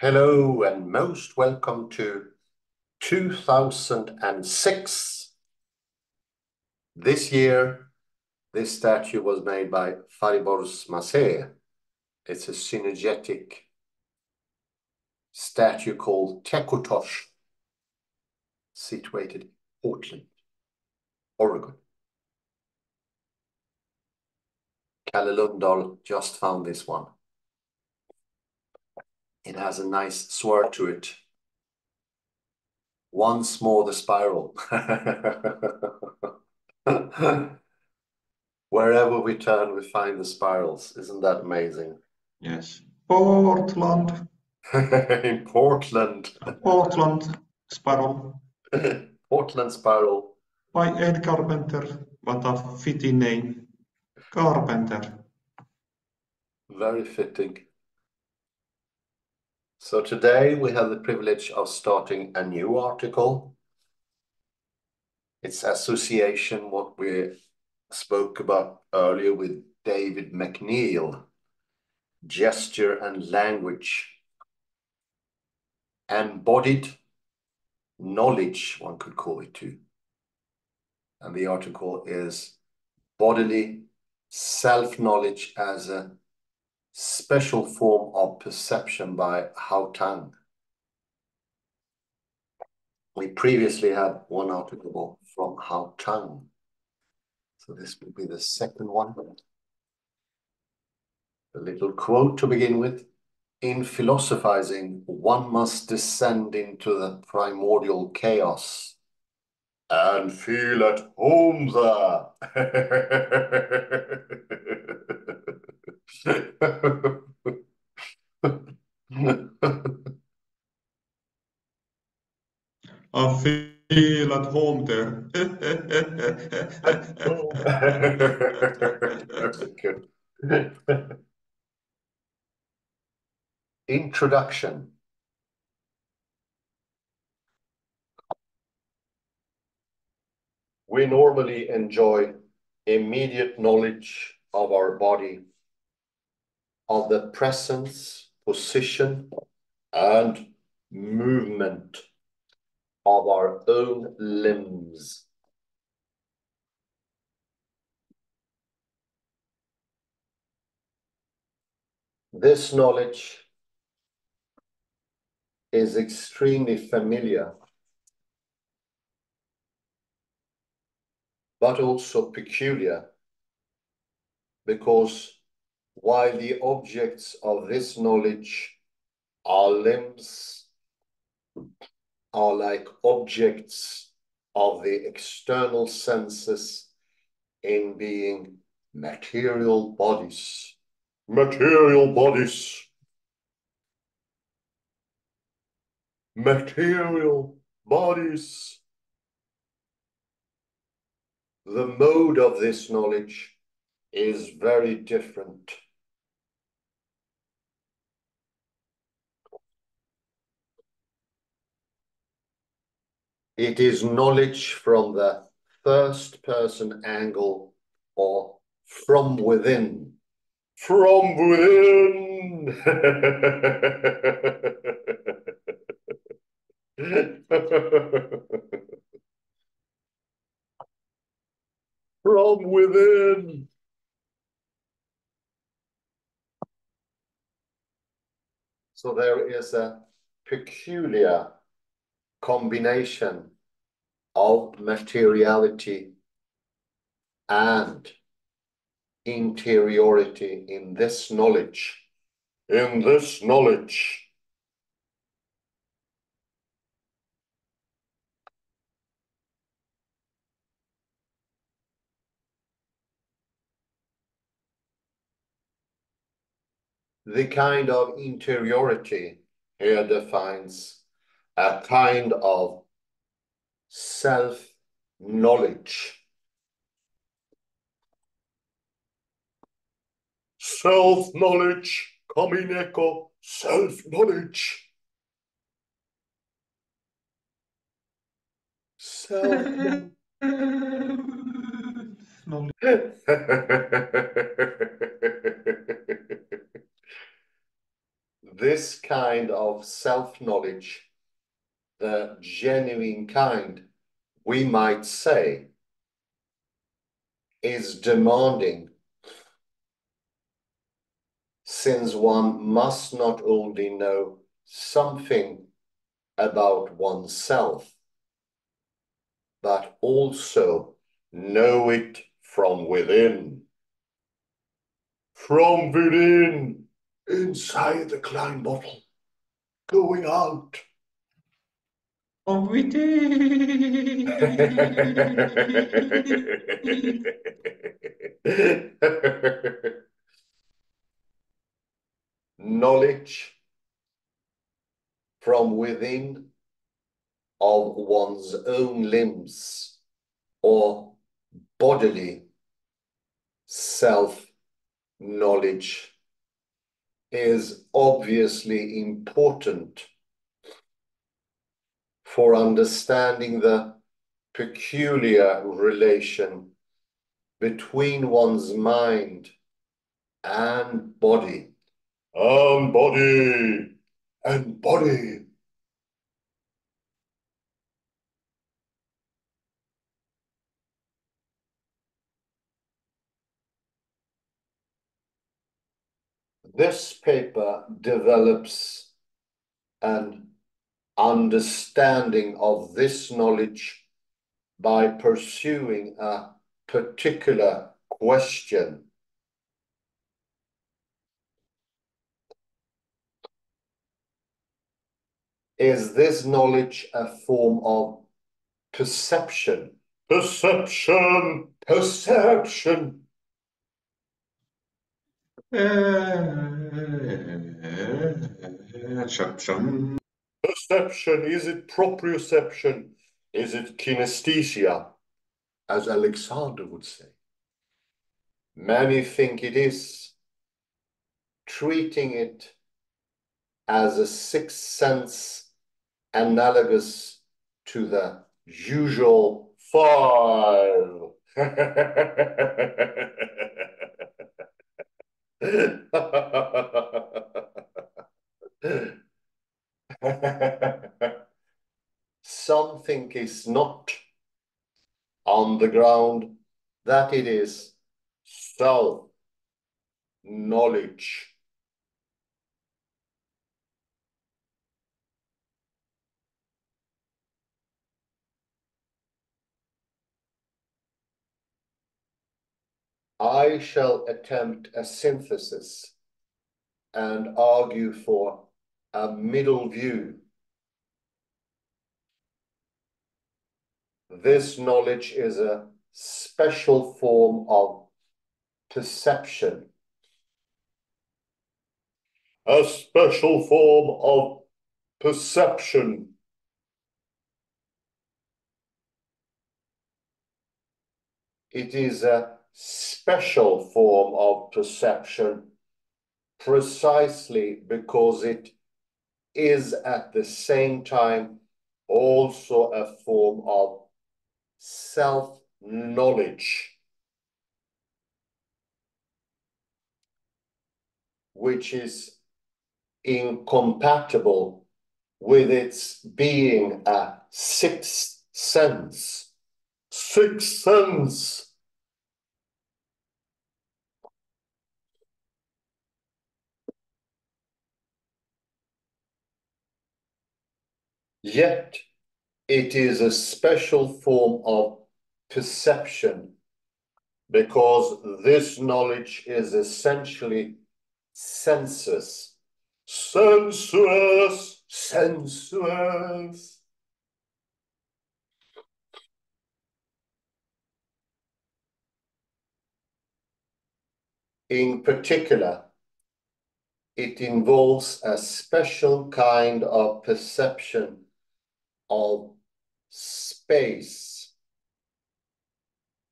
Hello and most welcome to 2006. This year, this statue was made by Fariborz Masé. It's a synergetic statue called Tekutosh, situated in Portland, Oregon. Kalle Lundahl just found this one. It has a nice swirl to it. Once more the spiral. Wherever we turn, we find the spirals. Isn't that amazing? Yes. Portland. In Portland. Portland Spiral Portland Spiral. by Ed Carpenter. What a fitting name. Carpenter. Very fitting. So today we have the privilege of starting a new article. It's association, what we spoke about earlier with David McNeill, gesture and language, embodied knowledge, one could call it too. And the article is bodily self-knowledge as a special form of perception by Hao Tang. We previously had one article from Hao Tang. So this will be the second one. A little quote to begin with. In philosophizing, one must descend into the primordial chaos and feel at home there. I feel at home there. Introduction. We normally enjoy immediate knowledge of our body, of the presence, position, and movement of our own limbs. This knowledge is extremely familiar, but also peculiar, because while the objects of this knowledge, our limbs, are like objects of the external senses in being material bodies. Material bodies. Material bodies. The mode of this knowledge is very different. It is knowledge from the first person angle or from within. From within. From within. So there is a peculiar combination of materiality and interiority in this knowledge. In this knowledge. The kind of interiority here defines a kind of self-knowledge. Self-knowledge, Kamineko, self-knowledge. Self this kind of self-knowledge, the genuine kind, we might say, is demanding since one must not only know something about oneself, but also know it from within. From within, inside the Klein bottle, going out. Oh, from within. Knowledge from within of one's own limbs or bodily self-knowledge is obviously important for understanding the peculiar relation between one's mind and body. And body, and body. This paper develops an understanding of this knowledge by pursuing a particular question. Is this knowledge a form of perception? Perception, perception. Perception. Perception, is it proprioception? Is it kinesthesia? As Alexander would say. Many think it is, treating it as a sixth sense analogous to the usual five. Something is not on the ground that it is self knowledge. I shall attempt a synthesis and argue for a middle view. This knowledge is a special form of perception. A special form of perception. It is a special form of perception precisely because it is at the same time also a form of self-knowledge, which is incompatible with its being a sixth sense. Sixth sense. Yet it is a special form of perception because this knowledge is essentially sensuous. Sensuous, sensuous. In particular, it involves a special kind of perception of space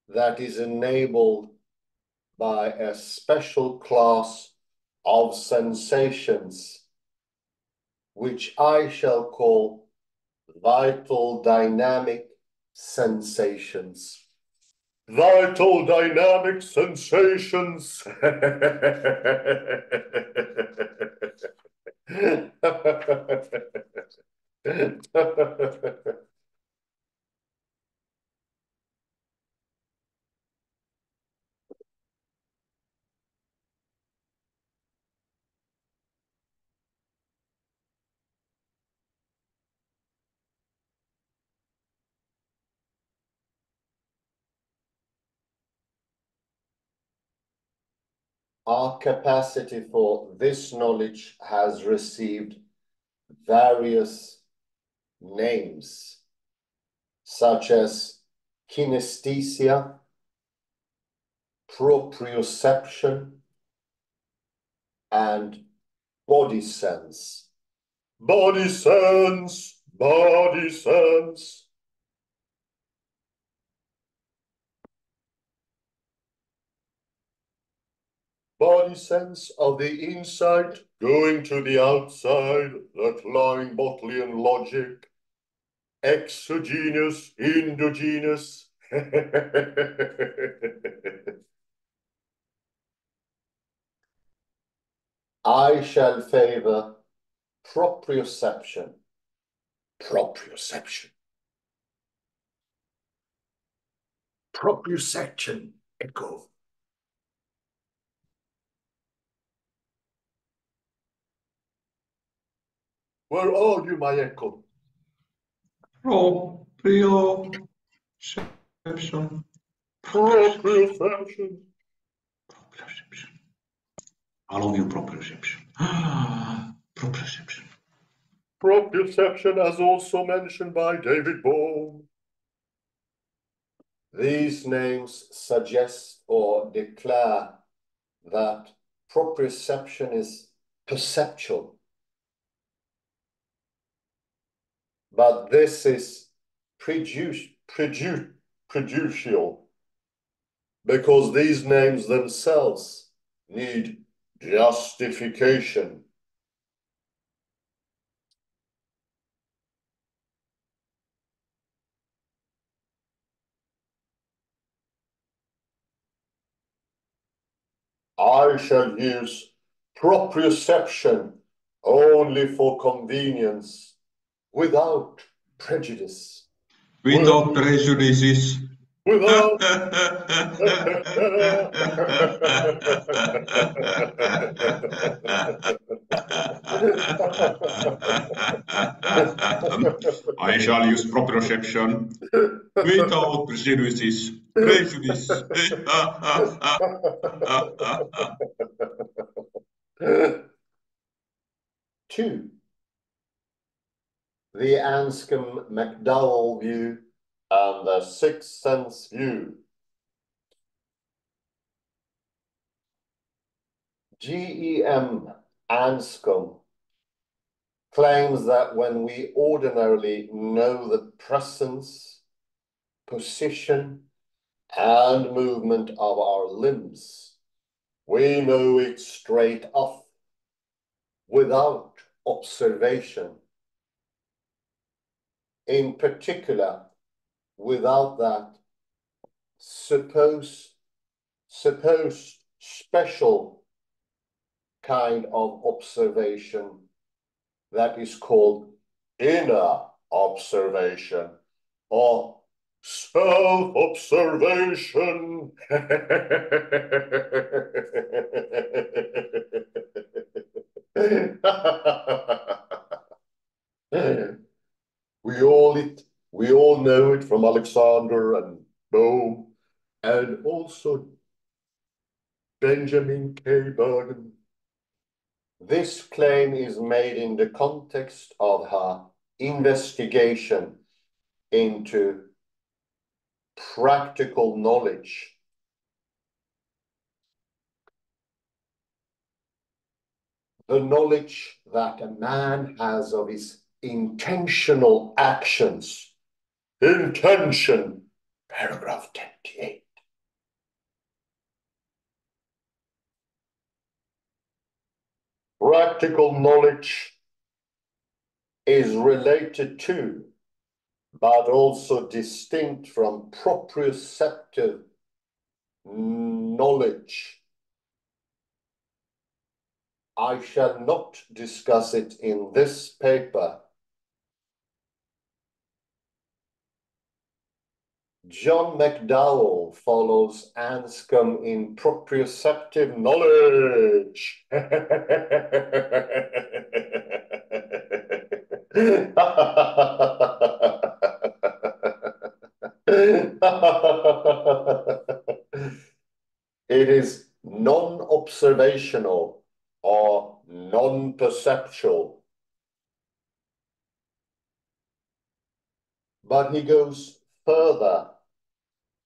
that is enabled by a special class of sensations, which I shall call vital dynamic sensations. vital dynamic sensations. Our capacity for this knowledge has received various names, such as kinesthesia, proprioception, and body sense. Body sense, body sense. Body sense of the inside going to the outside, that line Bodleian logic. Exogenous, endogenous. I shall favor proprioception. Proprioception. Proprioception, echo. Where are you, my echo? Proprioception. Proprioception. Proprioception. I love you, proprioception. Ah, proprioception. Proprioception, as also mentioned by David Bohm. These names suggest or declare that proprioception is perceptual. But this is producial because these names themselves need justification. I shall use proprioception only for convenience, without prejudice. Without prejudices. Without I shall use proprioception without prejudices. Prejudice. Two, the Anscombe McDowell view and the Sixth Sense view. GEM Anscombe claims that when we ordinarily know the presence, position, and movement of our limbs, we know it straight off without observation. In particular, without that suppose suppose special kind of observation that is called inner observation or self-observation. we all it we all know it from Alexander and Bohm and also Benjamin K. Bergen. This claim is made in the context of her investigation into practical knowledge. The knowledge that a man has of his intentional actions. Intention, paragraph 28. Practical knowledge is related to, but also distinct from proprioceptive knowledge. I shall not discuss it in this paper. John McDowell follows Anscombe in proprioceptive knowledge. it is non-observational or non-perceptual. But he goes further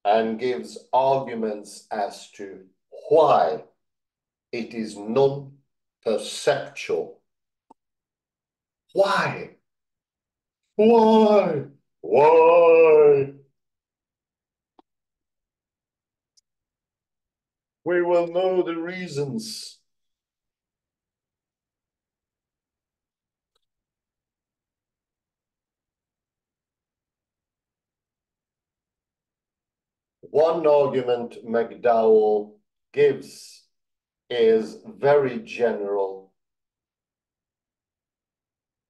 and gives arguments as to why it is non-perceptual. Why? Why? Why? We will know the reasons. One argument McDowell gives is very general.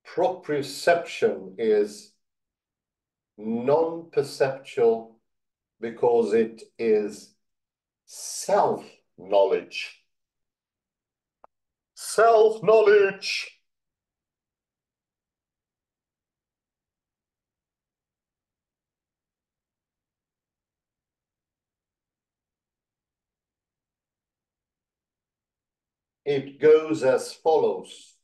Proprioception is non-perceptual because it is self-knowledge. Self-knowledge. It goes as follows.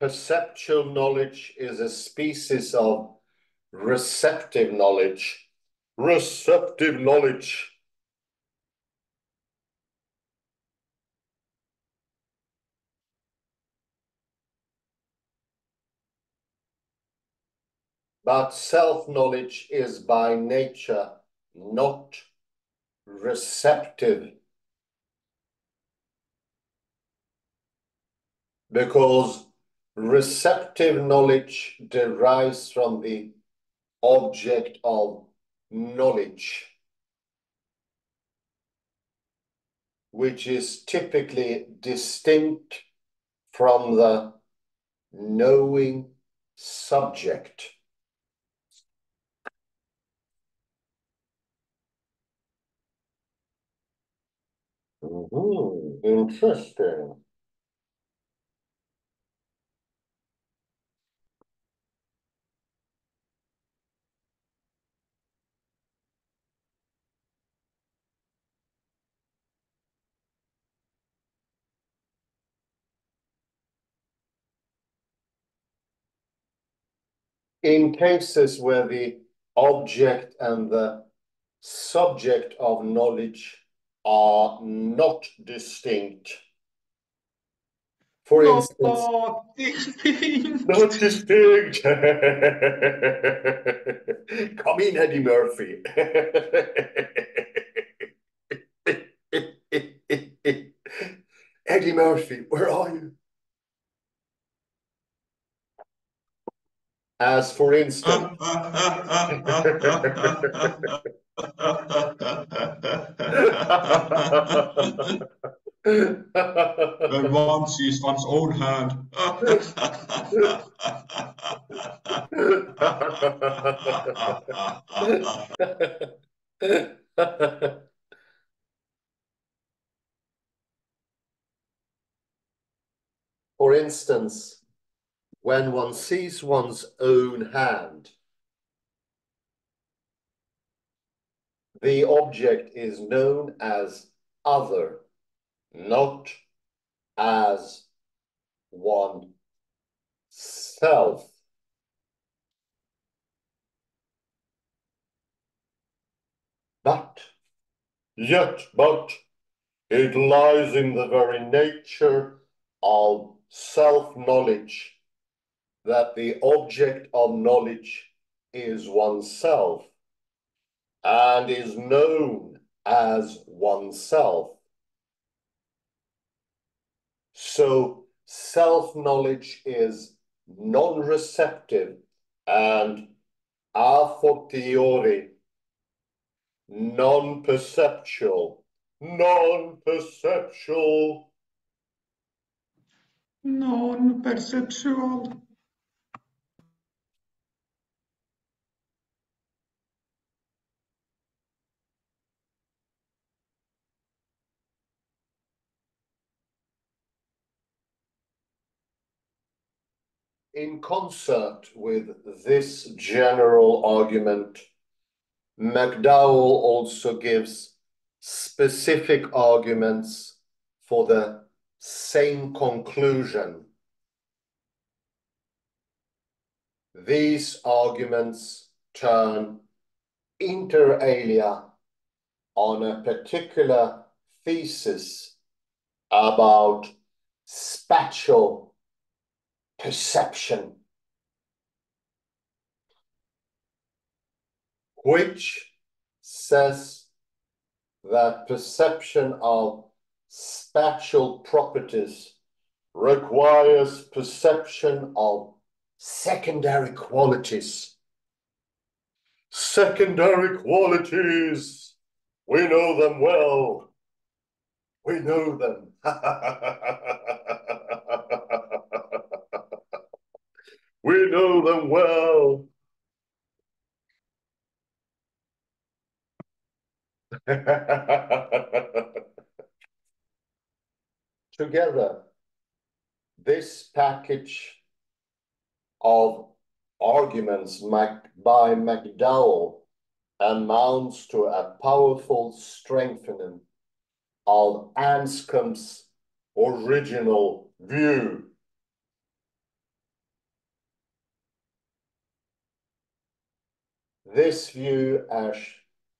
Perceptual knowledge is a species of receptive knowledge. Receptive knowledge. But self-knowledge is by nature not receptive. Because receptive knowledge derives from the object of knowledge, which is typically distinct from the knowing subject. Mm -hmm. Interesting. in cases where the object and the subject of knowledge are not distinct. For instance, not distinct. Not distinct. Come in, Eddie Murphy. Eddie Murphy, where are you? As for instance, when one sees one's own hand. For instance, when one sees one's own hand, the object is known as other, not as one self. But, yet, but, it lies in the very nature of self-knowledge that the object of knowledge is oneself and is known as oneself. So self-knowledge is non-receptive and a fortiori non-perceptual, non-perceptual, non-perceptual, in concert with this general argument, McDowell also gives specific arguments for the same conclusion. These arguments turn inter alia on a particular thesis about spatial perception, which says that perception of spatial properties requires perception of secondary qualities. Secondary qualities, we know them well. We know them. We know them well. Together, this package of arguments by McDowell amounts to a powerful strengthening of Anscombe's original view. This view,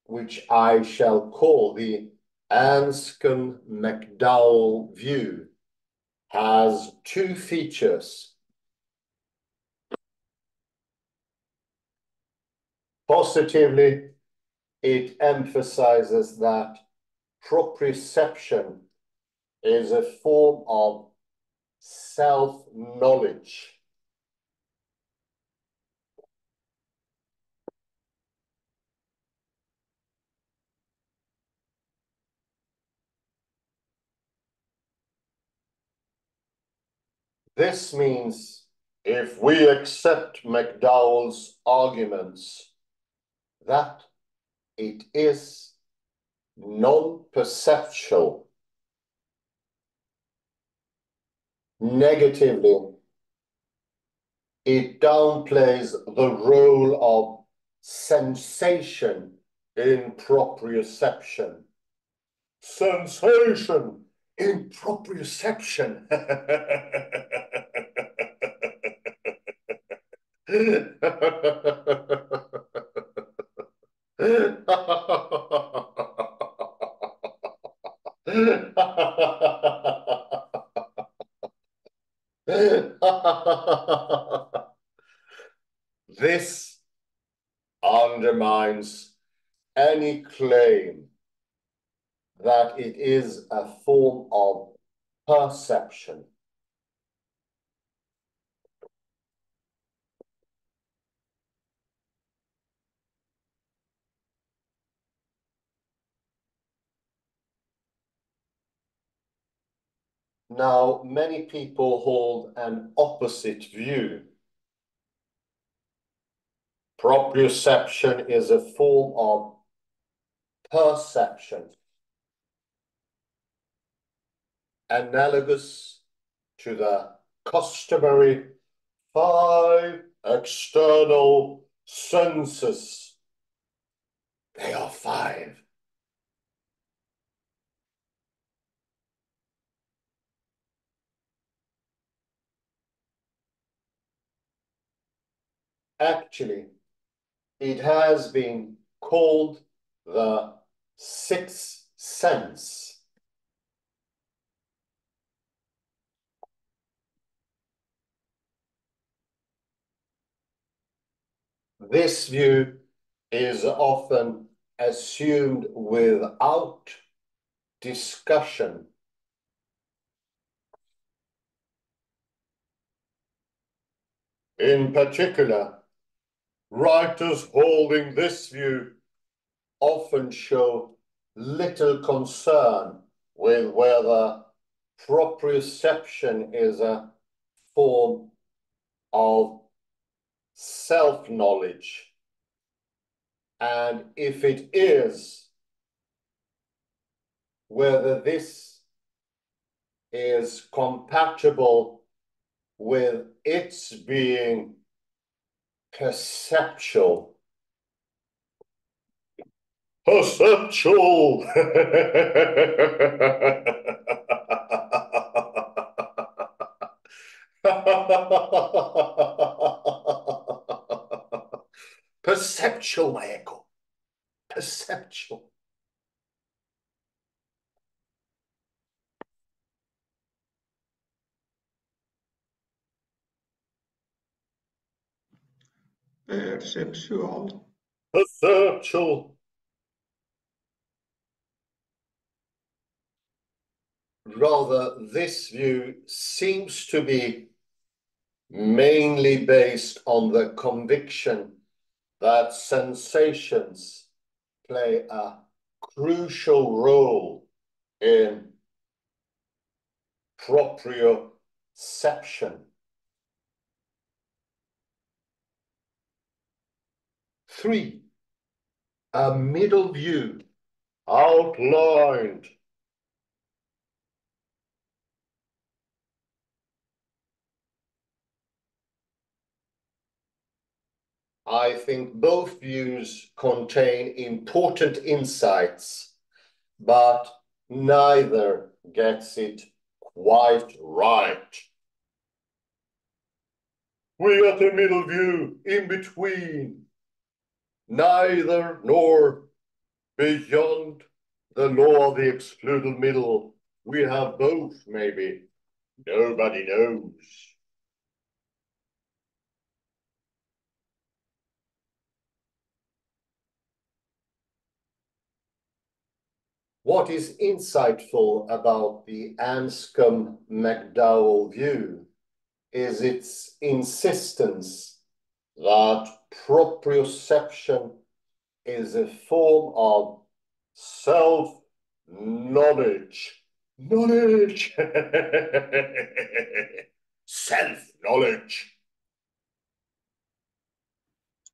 which I shall call the Anscombe McDowell view, has two features. Positively, it emphasizes that proprioception is a form of self-knowledge. This means if we accept McDowell's arguments that it is non-perceptual negatively, it downplays the role of sensation in proprioception. Sensation in proprioception. this undermines any claim that it is a form of perception. Now, many people hold an opposite view. Proprioception is a form of perception. analogous to the customary five external senses. They are five. Actually, it has been called the sixth sense. This view is often assumed without discussion. In particular, Writers holding this view often show little concern with whether proprioception is a form of self-knowledge. And if it is, whether this is compatible with its being perceptual. Perceptual! Perceptual, my. Perceptual. Perceptual. Perceptual. Rather, this view seems to be mainly based on the conviction that sensations play a crucial role in proprioception. Three, a middle view outlined I think both views contain important insights, but neither gets it quite right. We got a middle view in between, neither nor beyond the law of the excluded middle. We have both, maybe. Nobody knows. What is insightful about the Anscombe McDowell view is its insistence that proprioception is a form of self-knowledge. Knowledge! Self-knowledge.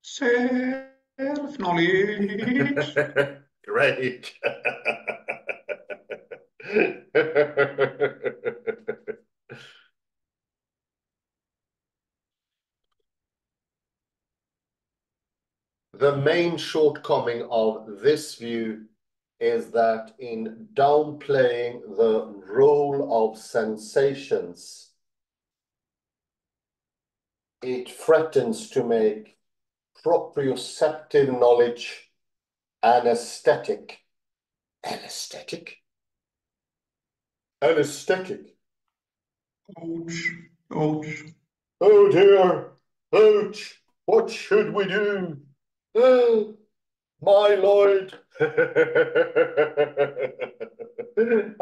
Self-knowledge. Great. The main shortcoming of this view is that in downplaying the role of sensations, it threatens to make proprioceptive knowledge anesthetic. Anesthetic? Anesthetic. Ouch. Ouch. Oh dear. Ouch. What should we do? Oh, my lord.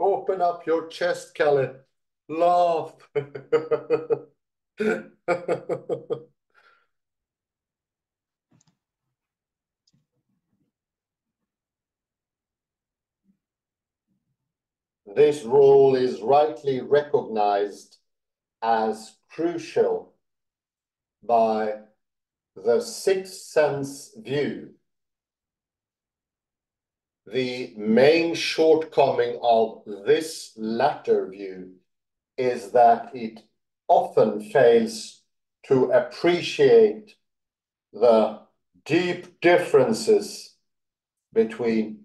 Open up your chest, Kelly. Laugh. This role is rightly recognized as crucial by the sixth sense view. The main shortcoming of this latter view is that it often fails to appreciate the deep differences between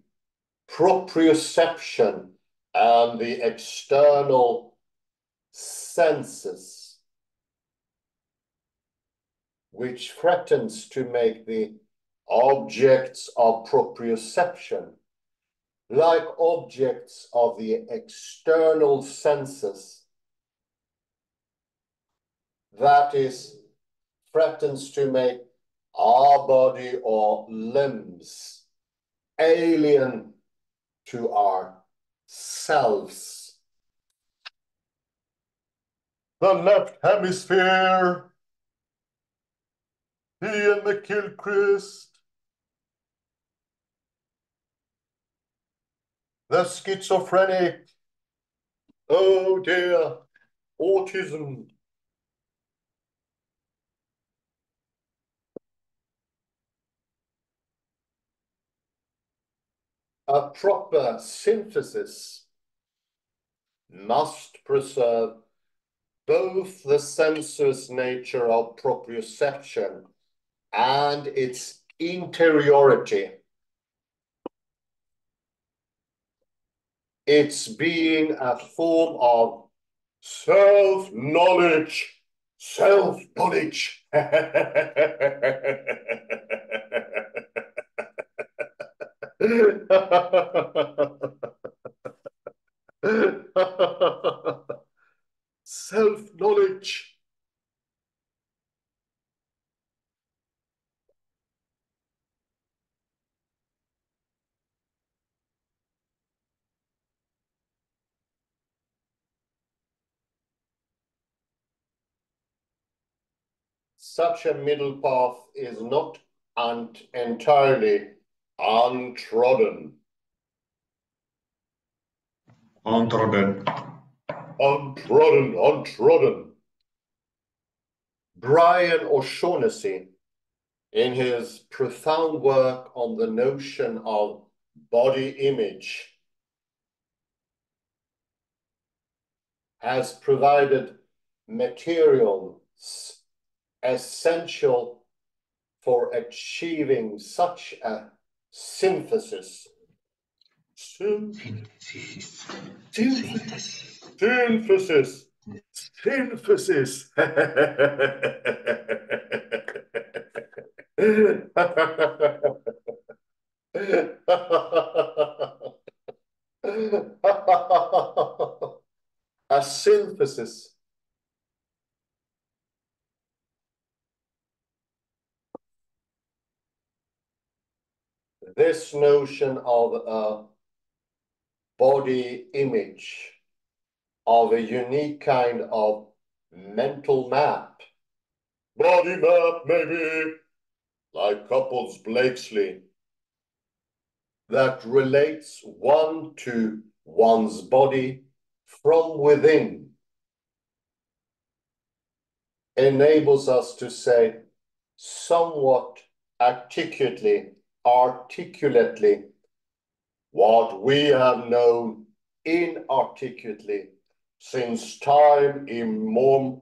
proprioception and the external senses, which threatens to make the objects of proprioception like objects of the external senses. That is, threatens to make our body or limbs alien to ourselves. The left hemisphere, Iain McGilchrist, the schizophrenic, oh dear, autism. A proper synthesis must preserve both the sensuous nature of proprioception and its interiority. It's being a form of self-knowledge, self-knowledge. Self-knowledge. Such a middle path is not and entirely untrodden. Untrodden. Untrodden, untrodden. Brian O'Shaughnessy, in his profound work on the notion of body image, has provided materials essential for achieving such a synthesis. Synthesis. Synthesis. Synthesis. Synthesis. A synthesis this notion of a body image, of a unique kind of mental map, body map maybe, like Couples Blakeslee, that relates one to one's body from within, enables us to say somewhat articulately articulately what we have known inarticulately since time immemorial,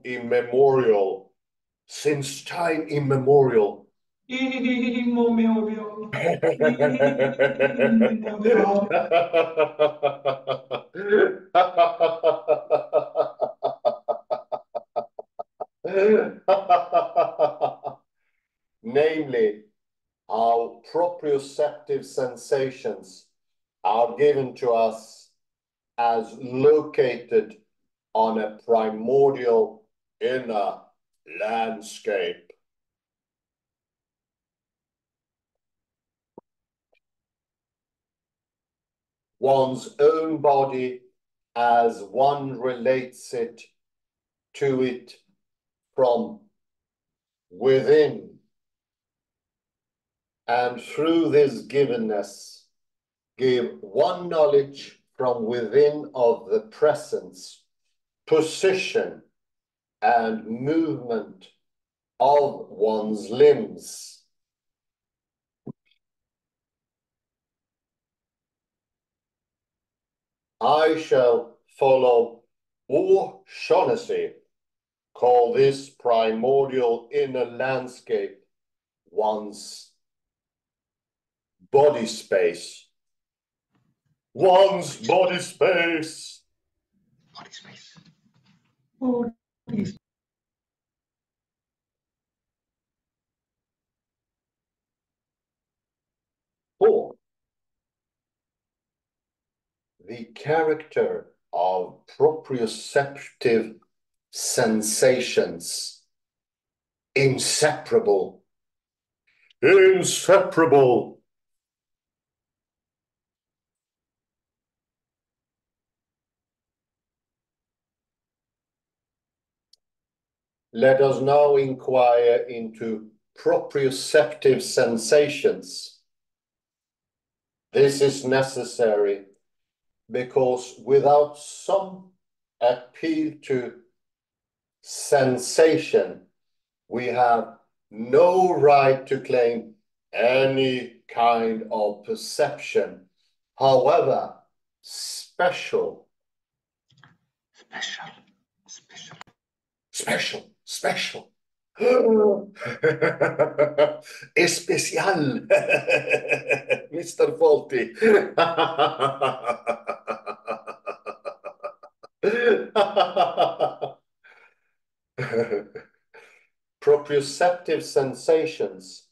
since time immemorial. Immemorial. Namely, our proprioceptive sensations are given to us as located on a primordial inner landscape. One's own body as one relates it to it from within and through this givenness give one knowledge from within of the presence, position, and movement of one's limbs. I shall follow O'Shaughnessy, call this primordial inner landscape one's body space. One's body space. Body space. Body space. Four. The character of proprioceptive sensations inseparable inseparable. Let us now inquire into proprioceptive sensations. This is necessary because without some appeal to sensation, we have no right to claim any kind of perception, however special. Special. Special. Special, special. Especial, Mr. Fawlty. Proprioceptive sensations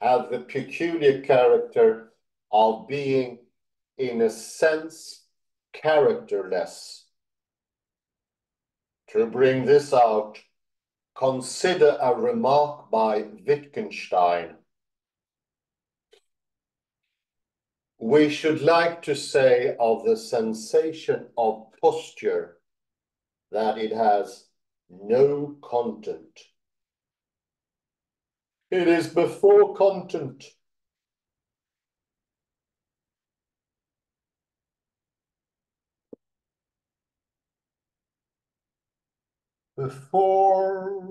have the peculiar character of being, in a sense, characterless. To bring this out, consider a remark by Wittgenstein. We should like to say of the sensation of posture that it has no content. It is before content. Before.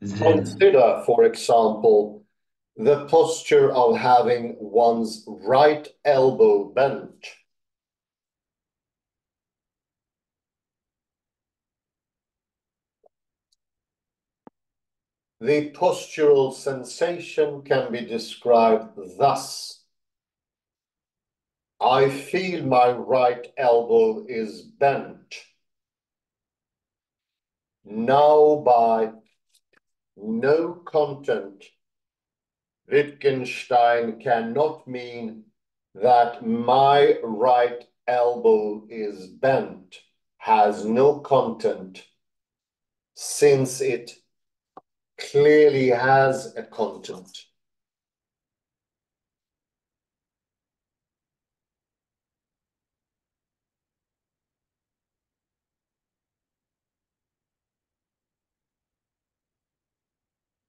Consider, for example, the posture of having one's right elbow bent. The postural sensation can be described thus. I feel my right elbow is bent. Now by no content, Wittgenstein cannot mean that my right elbow is bent, has no content, since it clearly has a content.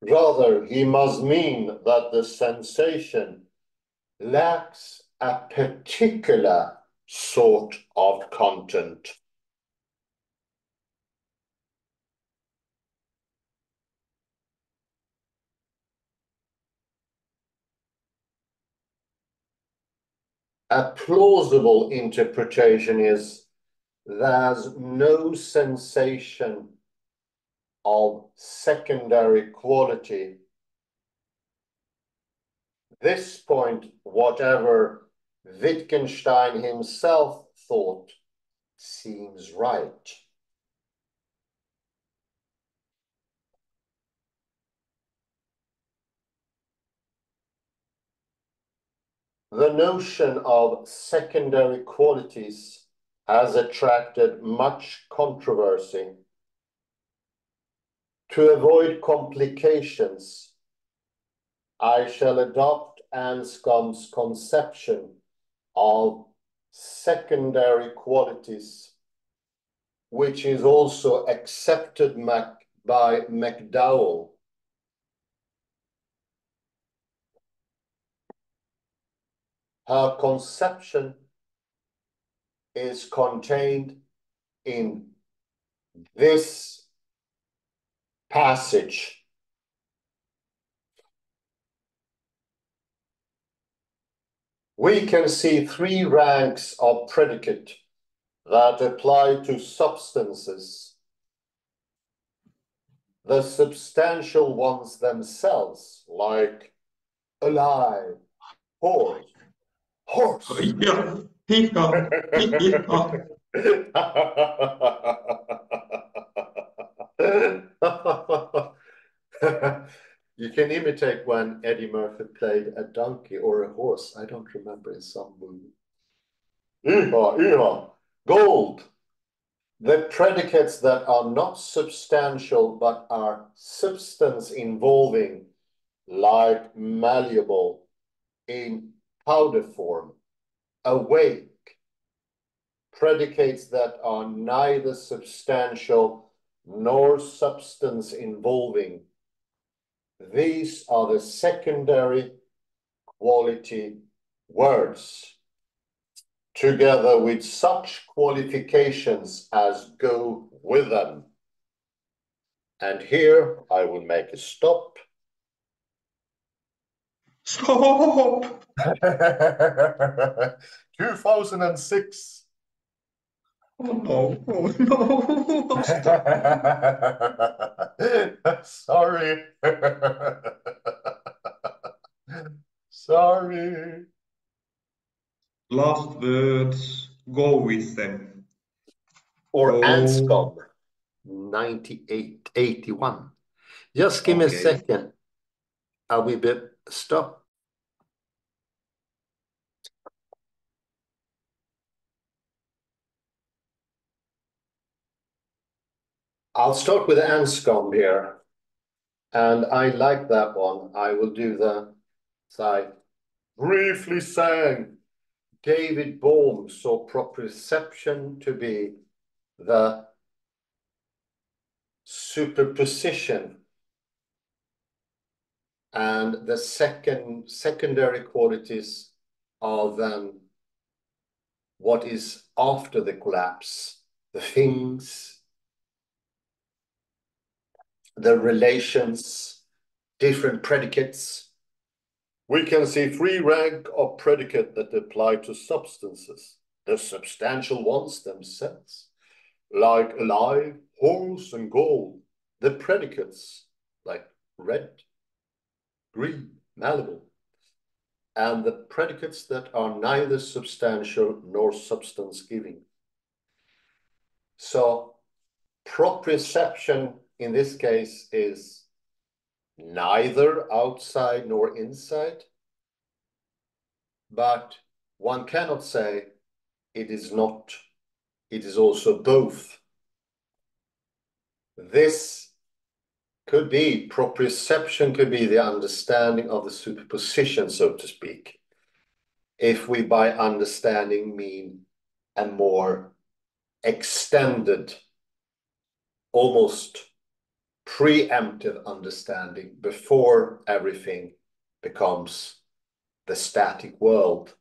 Rather, he must mean that the sensation lacks a particular sort of content. A plausible interpretation is there's no sensation of secondary quality. This point, whatever Wittgenstein himself thought, seems right. The notion of secondary qualities has attracted much controversy. To avoid complications, I shall adopt Anscombe's conception of secondary qualities, which is also accepted by McDowell. Her conception is contained in this passage. We can see three ranks of predicate that apply to substances. The substantial ones themselves, like alive, horse, horse. Ja, ja, ja. You can imitate when Eddie Murphy played a donkey or a horse. I don't remember in some movie. Iha, iha. Gold. The predicates that are not substantial but are substance involving, like malleable in powder form, awake. Predicates that are neither substantial nor substance involving. These are the secondary quality words together with such qualifications as go with them. And here I will make a stop. Stop! 2006. Oh no, oh no, stop. Sorry. Sorry. Last words, go with them. Or Oh. Anscombe, 98, 81. Just give me a Okay. second. Are we bit stop? I'll start with Anscombe here. And I like that one. I will do the side. Briefly saying, David Bohm saw proprioception to be the superposition and the second secondary qualities are then what is after the collapse, the things, the relations, different predicates. We can see three rank of predicate that apply to substances, the substantial ones themselves, like alive, horse, and gold, the predicates like red, green, malleable, and the predicates that are neither substantial nor substance giving. So proprioception in this case is neither outside nor inside, but one cannot say it is not, it is also both. This could be proprioception, could be the understanding of the superposition, so to speak. If we by understanding mean a more extended, almost preemptive understanding before everything becomes the static world,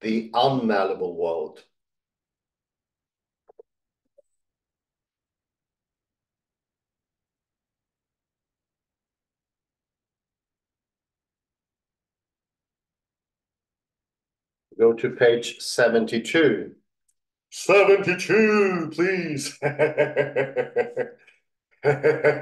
the unmalleable world. Go to page 72. 72, please. And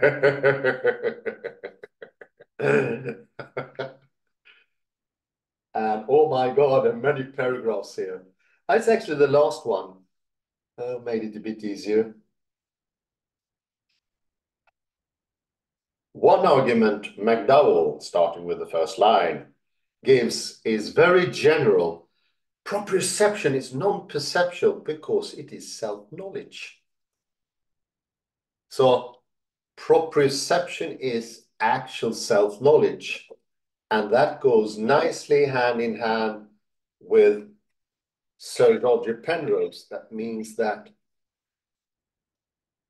oh my God, there are many paragraphs here. That's actually the last one. Uh, made it a bit easier. One argument McDowell, starting with the first line, gives is very general. Proprioception is non-perceptual because it is self-knowledge. So proprioception is actual self-knowledge. And that goes nicely hand in hand with Sir Roger Penrose. That means that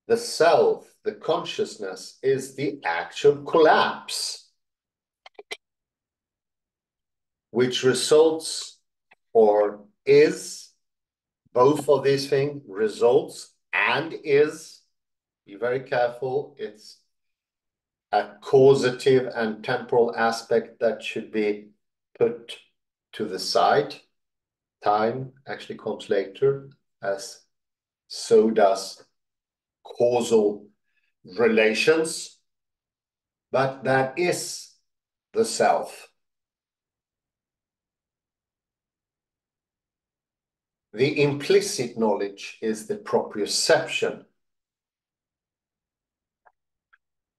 the self, the consciousness, is the actual collapse, which results or is both of these things results and is. Be very careful. It's a causative and temporal aspect that should be put to the side. Time actually comes later, as so does causal relations, but that is the self. The implicit knowledge is the proprioception,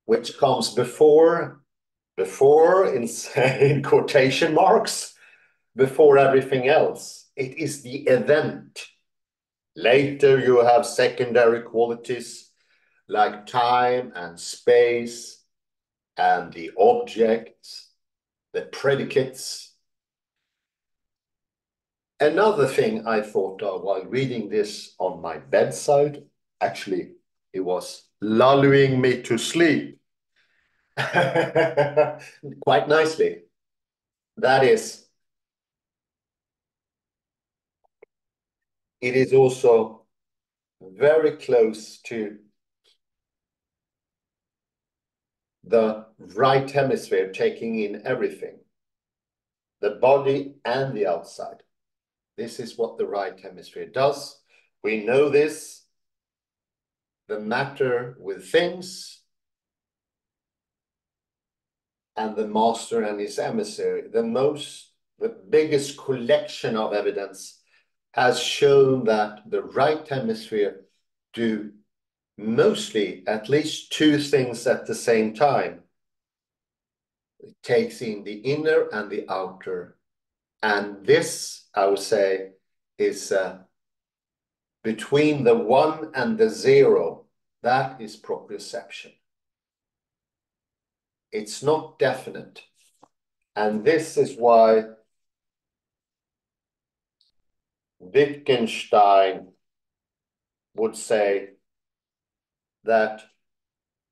which comes before, before in, in quotation marks, before everything else. it is the event. Later, you have secondary qualities like time and space and the objects, the predicates. Another thing I thought of while reading this on my bedside, actually, it was lulling me to sleep quite nicely. That is, it is also very close to the right hemisphere taking in everything, the body and the outside. This is what the right hemisphere does. We know this. The matter with things and the master and his emissary, the most, the biggest collection of evidence has shown that the right hemisphere do mostly at least two things at the same time. It takes in the inner and the outer. And this, I would say, is uh, between the one and the zero. That is proprioception. It's not definite. And this is why Wittgenstein would say that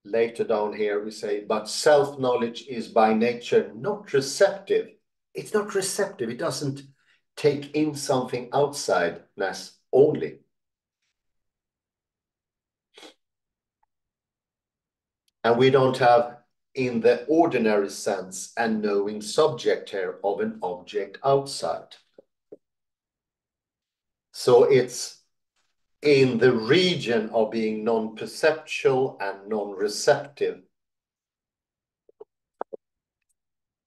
later down here we say, but self-knowledge is by nature not receptive. It's not receptive. It doesn't take in something outsideness only. And we don't have, in the ordinary sense, a knowing subject here of an object outside. So it's in the region of being non-perceptual and non-receptive.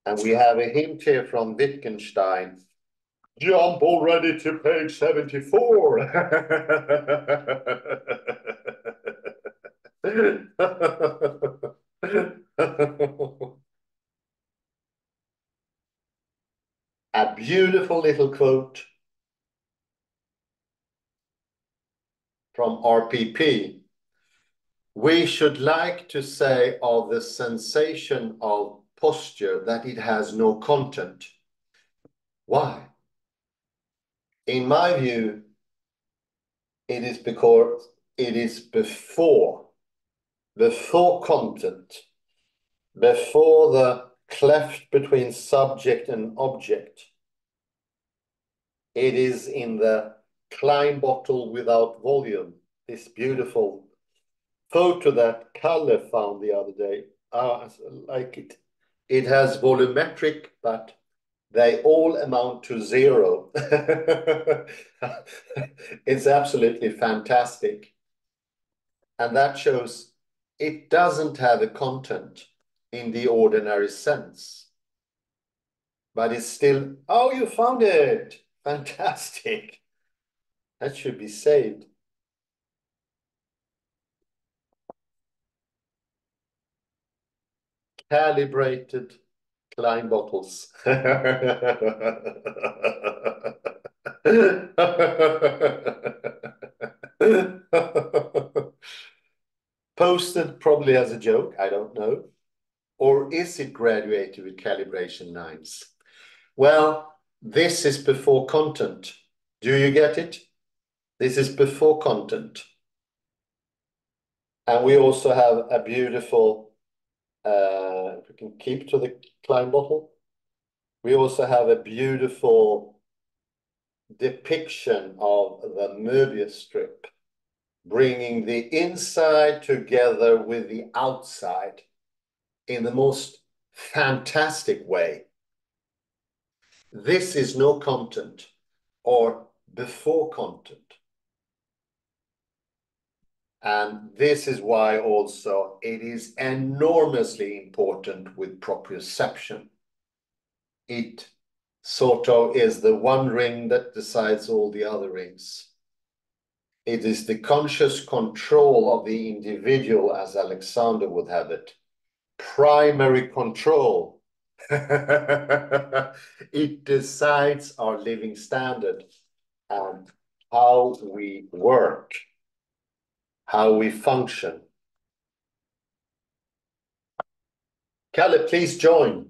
And we have a hint here from Wittgenstein. Jump already to page 74. a beautiful little quote from RPP, we should like to say of the sensation of posture that it has no content. Why? In my view, it is because it is before, before content, before the cleft between subject and object. It is in the Klein bottle without volume. This beautiful photo that Kalle found the other day. Ah, I like it. It has volumetric, but they all amount to zero. it's absolutely fantastic. And that shows it doesn't have a content in the ordinary sense. But it's still, oh, you found it. Fantastic. That should be saved. Calibrated Klein bottles. Posted probably as a joke, I don't know. Or is it graduated with calibration nines? Well, this is before content. Do you get it? This is before content. And we also have a beautiful, uh, we can keep to the Klein bottle. We also have a beautiful depiction of the Möbius strip, bringing the inside together with the outside in the most fantastic way. This is no content or before content. And this is why also it is enormously important with proprioception. It sort of is the one ring that decides all the other rings. It is the conscious control of the individual, as Alexander would have it. Primary control. it decides our living standard. and how we work, how we function. Kalle, please join.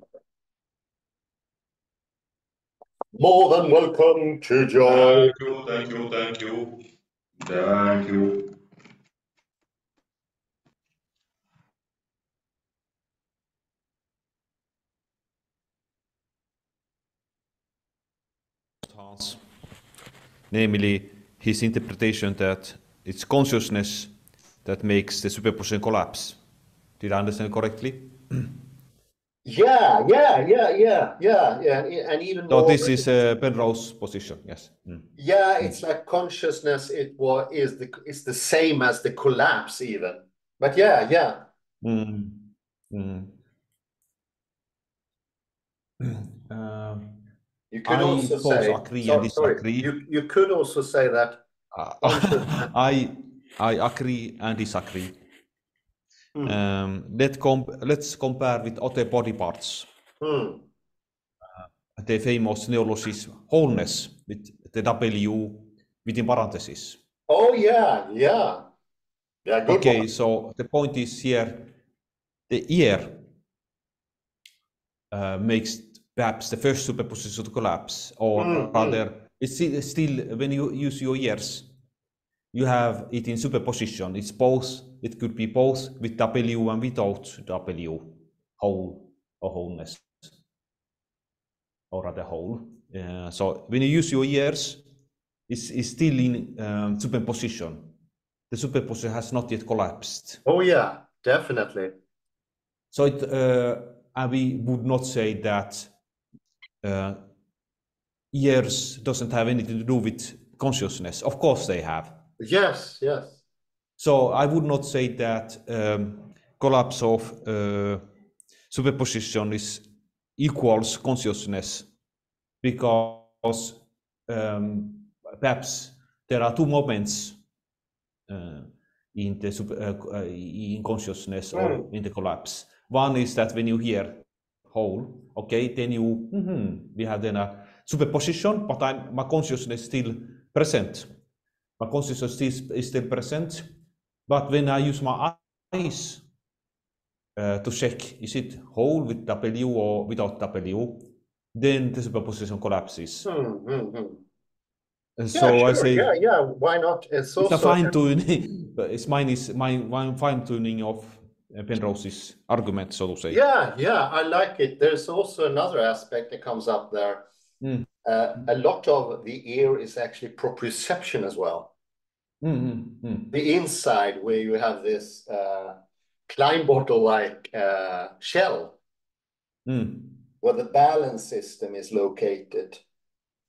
More than welcome to join. Thank you, thank you, thank you. Thank you. Namely his interpretation that it's consciousness that makes the superposition collapse. Did I understand correctly? Yeah, yeah, yeah, yeah, yeah, yeah, and even So this is uh, Penrose position, yes. Mm. Yeah, it's like consciousness. It was is the it's the same as the collapse even. But yeah, yeah. Mm. Mm. Um, You could I also say agree so- and sorry. You you could also say that Consciousness. I I agree and disagree. Hmm. Um, let comp let's compare with other body parts. hmm, The famous neologism wholeness with the W within parentheses. Oh yeah, yeah. Yeah, good Okay, one. so the point is here, the ear uh, makes perhaps the first superposition to collapse, or Mm, mm. rather, it's still, still when you use your ears, you have it in superposition. It's both. It could be both with W and without W, whole or wholeness, or rather whole. Uh, so when you use your ears, it's, it's still in um, superposition. The superposition has not yet collapsed. Oh yeah, definitely. So it, uh, and we would not say that uh, ears doesn't have anything to do with consciousness. Of course they have. Yes, yes. So I would not say that um, collapse of uh, superposition is equals consciousness because um, perhaps there are two moments uh, in the super, uh, uh, in consciousness or in the collapse. One is that when you hear whole, okay, then you mm -hmm, we have then a superposition, but I'm, my consciousness is still present. My consciousness is, is still present, but when I use my eyes uh, to check is it whole with W or without W, then the superposition collapses. Hmm. And Yeah, so I say Yeah, yeah. Why not? It's it's a fine tuning. it's mine is my one fine tuning of uh, Penrose's argument, so to say. Yeah, yeah, I like it. There's also another aspect that comes up there. Mm. Uh, a lot of the ear is actually proprioception as well. Mm, mm, mm. The inside, where you have this uh, Klein bottle-like uh, shell, Mm. where the balance system is located,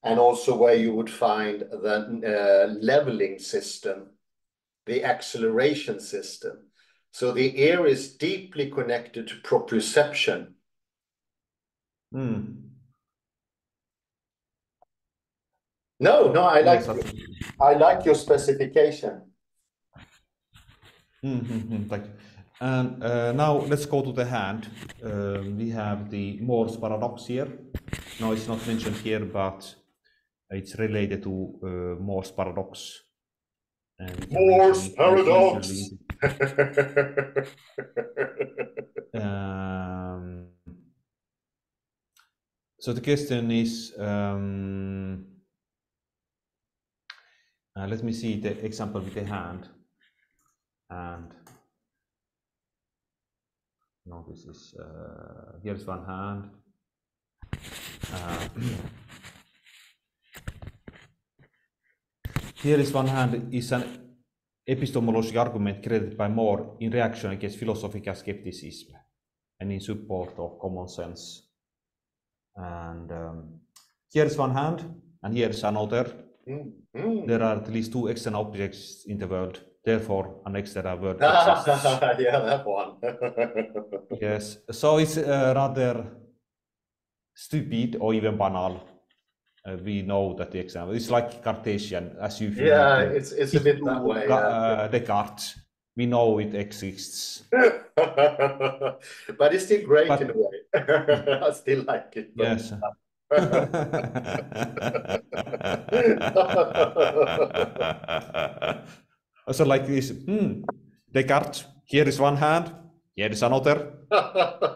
and also where you would find the uh, leveling system, the acceleration system. So the ear is deeply connected to proprioception. Mm. No, no, I like I like your specification. Mm, mm, mm, Thank you. And uh, now let's go to the hand. Um, we have the Moore's paradox here. Now it's not mentioned here, but it's related to uh, Moore's paradox. And Moore's paradox. Um, so the question is, um, uh, let me see the example with the hand. And no, this is, uh, here's one hand. Uh, here is one hand is an epistemological argument created by Moore in reaction against philosophical skepticism and in support of common sense. And um, here's one hand, and here's another. Mm, mm. There are at least two external objects in the world, therefore an external world exists. yeah, that one. yes, so it's uh, rather stupid or even banal. Uh, we know that the example it's like Cartesian, as you yeah, it's it's a bit that way. Yeah. uh, Descartes. We know it exists. but it's still great But- in a way. I still like it. Yes. So like this, hmm, Descartes, here is one hand, here is another.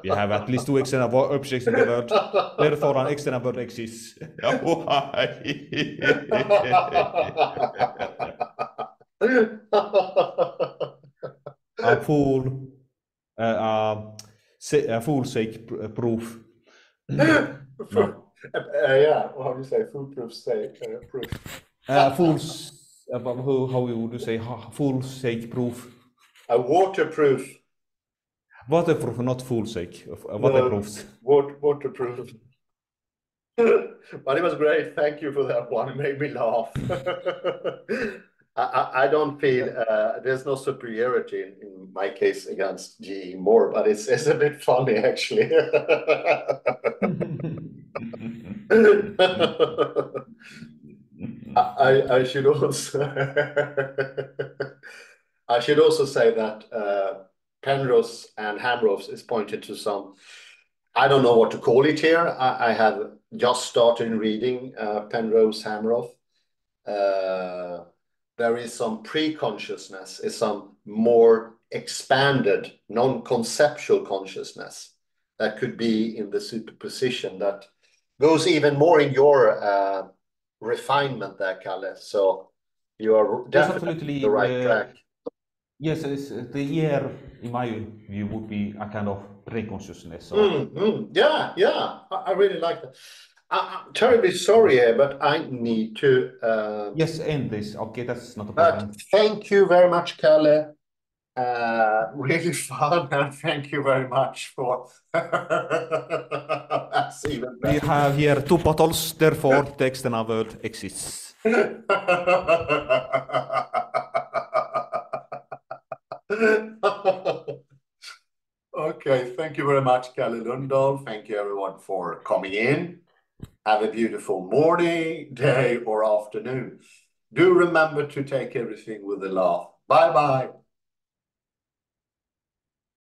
We have at least two external objects in the world. Therefore, an external world exists. a fool, uh, uh, a fool's sake proof. no. Uh, yeah, how do you say foolproof sake uh, proof? Uh, fool's, uh, how, how would you say fool's sake proof? A waterproof. Waterproof, not fool's sake. Uh, waterproof. No, water, waterproof. but it was great. Thank you for that one. It made me laugh. I, I, don't feel uh, there's no superiority in, in, my case against GE more, but it's, it's a bit funny actually. I, I should also I should also say that uh, Penrose and Hameroff is pointed to some I don't know what to call it here. I, I have just started reading uh, Penrose Hameroff. Uh, there is some pre-consciousness, is some more expanded, non-conceptual consciousness that could be in the superposition that goes even more in your uh, refinement there, Kalle. So you are definitely the right uh, track. Yes, uh, the year, in my view, would be a kind of pre-consciousness. So. Mm, mm, yeah, yeah, I, I really like that. I, am terribly sorry here, but I need to. Uh, yes, end this. Okay, that's not a problem. But thank you very much, Kalle. Uh, really fun, and thank you very much for. That's even better. We have here two bottles, therefore the external world exists. okay, thank you very much, Kalle Lundahl. Thank you, everyone, for coming in. Have a beautiful morning, day, or afternoon. Do remember to take everything with a laugh. Bye bye.